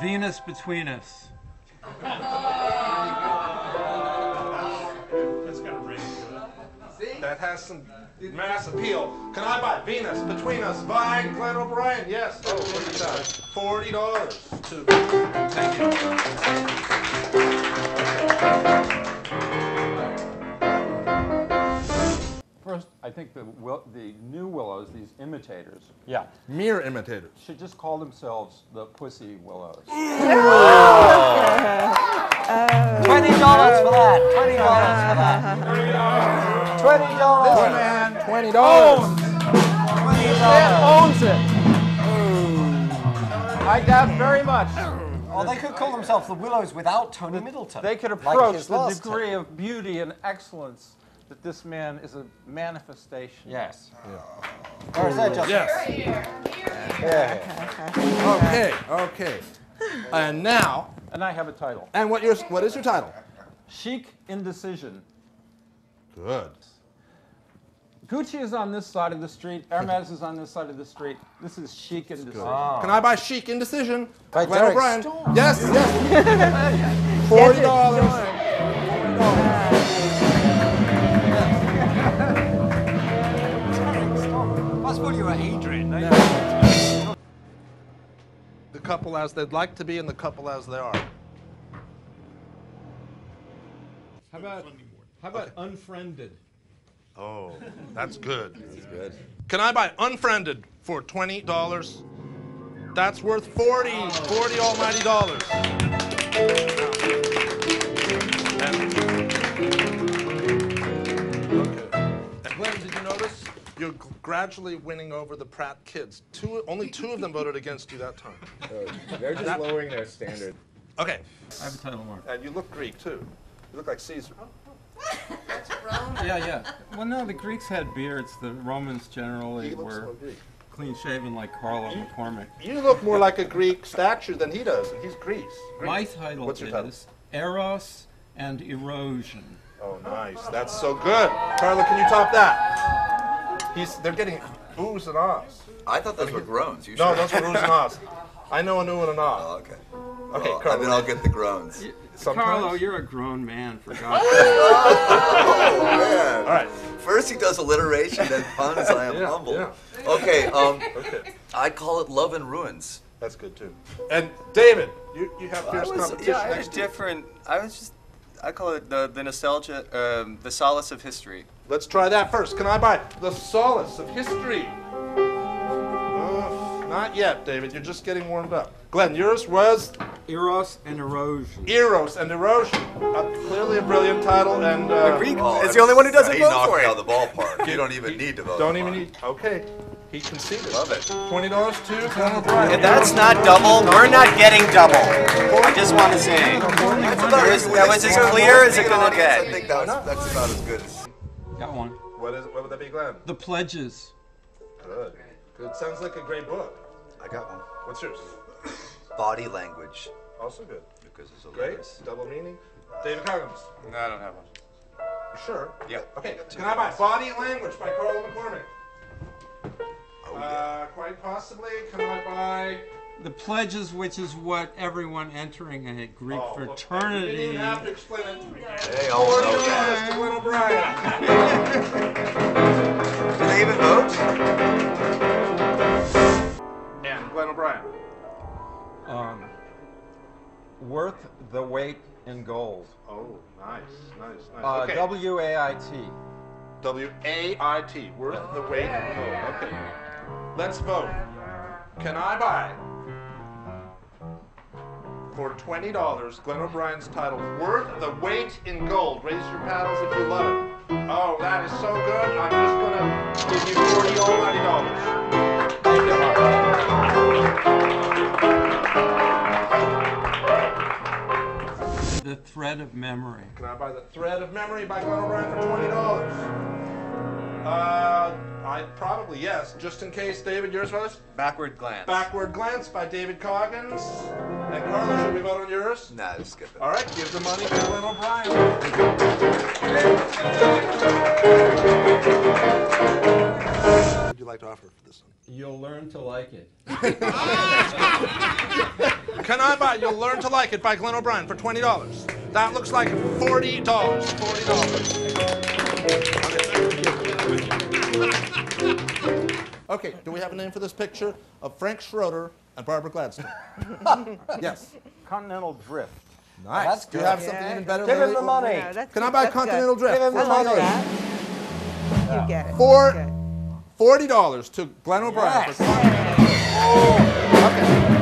Venus between us. That has some mass appeal. Can I buy Venus Between Us by Glenn O'Brien? Yes. Oh, look at that. Forty dollars. To thank you. First, I think the will, the new willows, these imitators, Yeah. Mere imitators. should just call themselves the pussy willows. Oh. Twenty dollars for that. Twenty dollars for that. Twenty dollars. This Man, twenty dollars. Twenty dollars. owns it. Oh. I doubt very much. Or they could call themselves the Willows without Tony Middleton. They could approach his the last degree of beauty and excellence that this man is a manifestation. Yes. Or oh, is that just Okay. Okay. And now, And I have a title. and what your What is your title? Chic indecision. Good. Gucci is on this side of the street. Hermes is on this side of the street. This is chic indecision. Can I buy Chic Indecision? By Glenn Derek O'Brien. Storm. Yes. Yes. Forty dollars. You were Adrian. The couple as they'd like to be, and the couple as they are. How about how about unfriended? Oh, that's good. That's good. Can I buy Unfriended for twenty dollars? That's worth 40, 40 almighty dollars. And, You're g- gradually winning over the Pratt kids. Two, only two of them voted against you that time. They're just lowering their standard. Okay. I have a title mark. And you look Greek too. You look like Caesar. Oh, oh. Yeah, yeah. Well, no, the Greeks had beards. The Romans generally were so clean shaven like Carlo McCormick. You look more like a Greek statue than he does, and he's Greece. Greek. My title What's your is title? Eros and Erosion. Oh, nice. That's so good. Carlo, can you top that? He's. They're getting oohs and ahs. I thought those were groans. You No, sure? those were oohs and ahs. I know an ooh and an ah. Oh, okay. Okay, Well, Carlo. then I'll get the groans. Sometimes. Carlo, you're a grown man, for God's sake. Oh, man. All right. First he does alliteration, then puns. I am Yeah, humbled. yeah. Okay, um, Okay. I'd call it Love and Ruins. That's good too. And David, you, you have I fierce was, competition yeah, I was next to you. different. I was just, I call it the, the nostalgia, um, the solace of history. Let's try that first. Can I buy The Solace of History? Uh, not yet, David. You're just getting warmed up. Glenn, yours was Eros and Erosion. Eros and Erosion. Uh, clearly a brilliant title, and uh, Greek Oh, is the only one who doesn't he vote knocked for me it. out of the ballpark. You don't even need to vote. don't even need. Okay, he conceded. Love it. Twenty dollars to Glenn O'Brien. If that's not double, we're not getting double. I just want to say. That's about That was- that was as clear as it gonna get. I think that was, that's about as good as. Got one. What is? What would that be, Glenn? The Pledges. Good. Good. Sounds like a great book. I got one. What's yours? Body language. Also good. Because there's a Great. letters. Double meaning. David Coggins. No, I don't have one. You sure? Yeah. Okay. Can I buy Body Language by Carl McCormick? Yeah. Quite possibly. Can I buy? The Pledges, which is what everyone entering a Greek Oh, look, You fraternity. didn't have to explain it to me. Hey, I'll know that. to Glenn O'Brien. Do they even vote? and Glenn O'Brien. Um, worth the weight in gold. Oh, nice, nice, nice. Uh, okay. W A I T. W A I T. Worth the weight in gold. Okay. Let's vote. Can I buy for twenty dollars Glenn O'Brien's title "Worth the Weight in Gold"? Raise your paddles if you love it. Oh, that is so good. I'm just gonna give you forty almighty dollars. Thank you. The Thread of Memory. Can I buy the Thread of Memory by Glenn O'Brien for twenty dollars? Uh, I probably yes. Just in case, David, yours was Backward glance. Backward Glance by David Coggins. And Carlo, should we vote on yours? Nah, just skip it. All right, give the money to Glenn O'Brien. Would you you like to offer for this one? You'll learn to like it. Can I buy You'll Learn to Like It by Glenn O'Brien for $20? That looks like $40. $40. Okay, do we have a name for this picture of Frank Schroeder and Barbara Gladstone? yes. Continental Drift. Nice. that's do you good. have something Yeah. even better? Give him the money. Yeah, that's Can I buy that's good. Continental Drift? Give him the money. that. You get it. For $40 to Glenn O'Brien. Yes. For oh, okay.